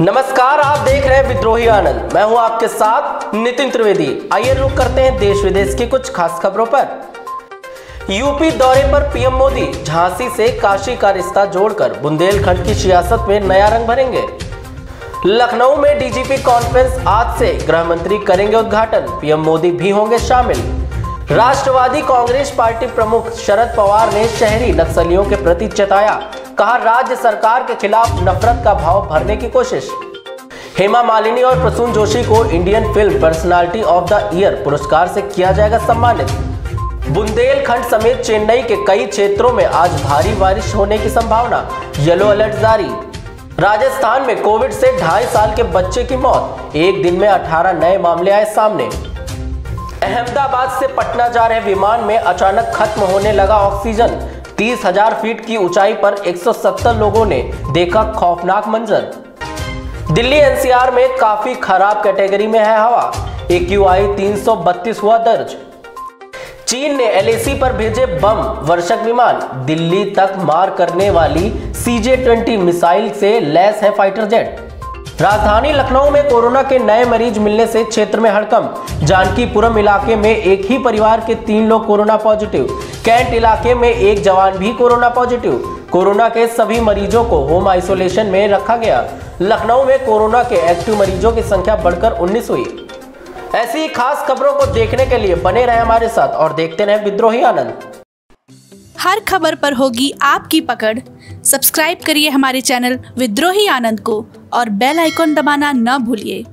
नमस्कार, आप देख रहे हैं विद्रोही आनंद। मैं हूँ आपके साथ नितिन त्रिवेदी। आइए रुक करते हैं देश विदेश की कुछ खास खबरों पर। यूपी दौरे पर पीएम मोदी, झांसी से काशी का रिश्ता जोड़कर बुंदेलखंड की सियासत में नया रंग भरेंगे। लखनऊ में डीजीपी कॉन्फ्रेंस आज से गृह मंत्री करेंगे उद्घाटन, पीएम मोदी भी होंगे शामिल। राष्ट्रवादी कांग्रेस पार्टी प्रमुख शरद पवार ने शहरी नक्सलियों के प्रति चेताया कहा, राज्य सरकार के खिलाफ नफरत का भाव भरने की कोशिश। हेमा मालिनी और प्रसून जोशी को Indian film personality of the year पुरस्कार से किया जाएगा सम्मानित। बुंदेलखंड समेत चेन्नई के कई क्षेत्रों में आज भारी बारिश होने की संभावना, येलो अलर्ट जारी। राजस्थान में कोविड से ढाई साल के बच्चे की मौत, एक दिन में 18 नए मामले आए सामने। अहमदाबाद से पटना जा रहे विमान में अचानक खत्म होने लगा ऑक्सीजन। तीस हज़ार फीट की ऊंचाई पर 170 लोगों ने देखा खौफनाक मंजर। दिल्ली एनसीआर में काफ़ी खराब कैटेगरी में है हवा। एक यू आई हुआ दर्ज। चीन ने एलएसी पर भेजे बम, वर्षक विमान। दिल्ली तक मार करने वाली सीजे ट्वेंटी मिसाइल से लैस है फाइटर जेट। राजधानी लखनऊ में कोरोना के नए मरीज़ मिलने से क्षेत्र में हड़कंप। जानकीपुरम इलाके में एक ही परिवार के तीन लोग कोरोना पॉजिटिव। कैंट इलाके में एक जवान भी कोरोना पॉजिटिव। कोरोना के सभी मरीजों को होम आइसोलेशन में रखा गया। लखनऊ में कोरोना के एक्टिव मरीजों की संख्या बढ़कर 19 हुई। ऐसी खास खबरों को देखने के लिए बने रहे हमारे साथ और देखते रहे विद्रोही आनंद। हर खबर पर होगी आपकी पकड़। सब्सक्राइब करिए हमारे चैनल विद्रोही आनंद को और बेल आइकॉन दबाना न भूलिए।